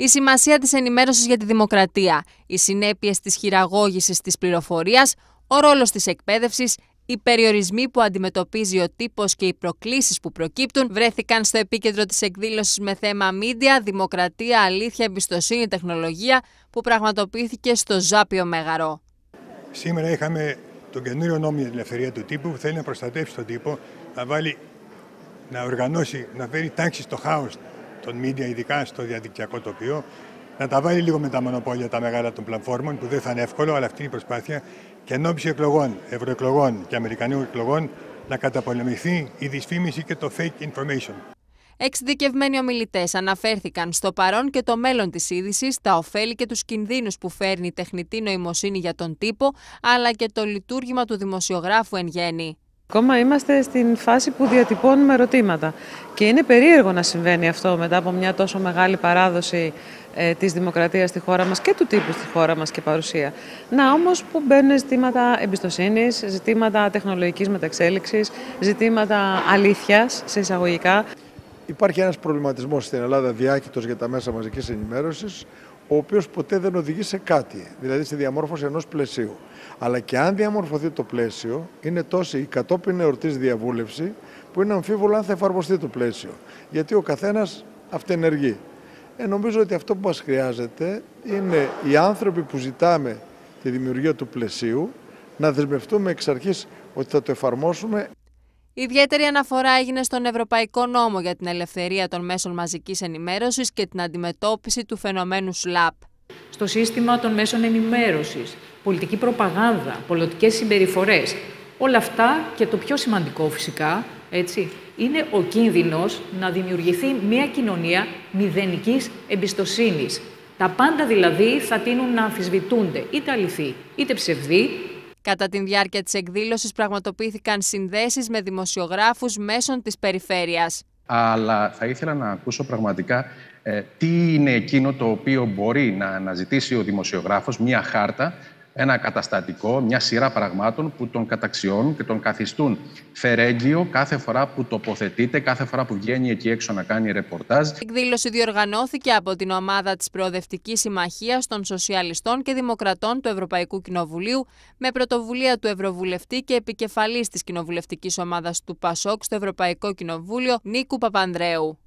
Η σημασία της ενημέρωσης για τη δημοκρατία, οι συνέπειες της χειραγώγησης της πληροφορίας, ο ρόλος της εκπαίδευσης, οι περιορισμοί που αντιμετωπίζει ο τύπος και οι προκλήσεις που προκύπτουν βρέθηκαν στο επίκεντρο της εκδήλωσης με θέμα Μίντια, Δημοκρατία, Αλήθεια, Εμπιστοσύνη, Τεχνολογία που πραγματοποιήθηκε στο Ζάπιο Μέγαρο. Σήμερα είχαμε τον καινούριο νόμο για την ελευθερία του τύπου που θέλει να προστατεύσει τον τύπο, να βάλει, να οργανώσει, να φέρει τάξη στο χάος των media, ειδικά στο διαδικτυακό τοπίο, να τα βάλει λίγο με τα μονοπόλια τα μεγάλα των πλατφόρμων, που δεν θα είναι εύκολο, αλλά αυτή είναι η προσπάθεια, και εν εκλογών, ευρωεκλογών και αμερικανικών εκλογών, να καταπολεμηθεί η δυσφήμιση και το fake information. Εξειδικευμένοι ομιλητές αναφέρθηκαν στο παρόν και το μέλλον της είδησης, τα ωφέλη και τους κινδύνους που φέρνει η τεχνητή νοημοσύνη για τον τύπο, αλλά και το λειτουργήμα του δημοσιογράφου εν γέννη. Ακόμα είμαστε στην φάση που διατυπώνουμε ερωτήματα και είναι περίεργο να συμβαίνει αυτό μετά από μια τόσο μεγάλη παράδοση ε, της δημοκρατίας στη χώρα μας και του τύπου στη χώρα μας και παρουσία. Να όμως που μπαίνουν ζητήματα εμπιστοσύνης, ζητήματα τεχνολογικής μεταξέλιξης, ζητήματα αλήθειας σε εισαγωγικά. Υπάρχει ένας προβληματισμός στην Ελλάδα διάκητος για τα μέσα μαζικής ενημέρωσης, ο οποίος ποτέ δεν οδηγεί σε κάτι, δηλαδή στη διαμόρφωση ενός πλαισίου. Αλλά και αν διαμορφωθεί το πλαίσιο, είναι τόση η κατόπιν εορτής διαβούλευση, που είναι αμφίβολο αν θα εφαρμοστεί το πλαίσιο. Γιατί ο καθένας αυτενεργεί. Ε, νομίζω ότι αυτό που μας χρειάζεται είναι οι άνθρωποι που ζητάμε τη δημιουργία του πλαισίου να δεσμευτούμε εξ αρχής ότι θα το εφαρμόσουμε. Ιδιαίτερη αναφορά έγινε στον Ευρωπαϊκό Νόμο για την Ελευθερία των Μέσων Μαζικής Ενημέρωσης και την αντιμετώπιση του φαινομένου ΣΛΑΠ. Στο σύστημα των μέσων ενημέρωσης, πολιτική προπαγάνδα, πολιτικές συμπεριφορές, όλα αυτά και το πιο σημαντικό φυσικά, έτσι, είναι ο κίνδυνος να δημιουργηθεί μια κοινωνία μηδενικής εμπιστοσύνης. Τα πάντα δηλαδή θα τείνουν να αμφισβητούνται, είτε αληθή είτε ψευδή, Κατά τη διάρκεια της εκδήλωσης πραγματοποιήθηκαν συνδέσεις με δημοσιογράφους μέσων της περιφέρειας. Αλλά θα ήθελα να ακούσω πραγματικά ε, τι είναι εκείνο το οποίο μπορεί να αναζητήσει ο δημοσιογράφος, μια χάρτα, ένα καταστατικό, μια σειρά πραγμάτων που τον καταξιώνουν και τον καθιστούν φερέγγιο κάθε φορά που τοποθετείται, κάθε φορά που βγαίνει εκεί έξω να κάνει ρεπορτάζ. Η εκδήλωση διοργανώθηκε από την ομάδα της Προοδευτικής Συμμαχίας των Σοσιαλιστών και Δημοκρατών του Ευρωπαϊκού Κοινοβουλίου με πρωτοβουλία του Ευρωβουλευτή και επικεφαλής της κοινοβουλευτικής ομάδας του ΠΑΣΟΚ στο Ευρωπαϊκό Κοινοβούλιο Νίκου Παπανδρέου.